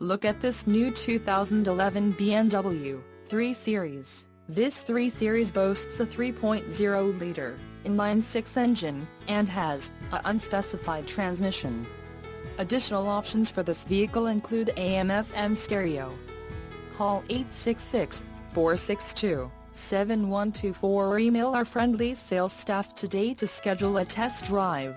Look at this new 2011 BMW 3 Series. This 3 Series boasts a 3.0-liter, inline-six engine, and has, a unspecified transmission. Additional options for this vehicle include AM-FM stereo. Call 866-462-7124 or email our friendly sales staff today to schedule a test drive.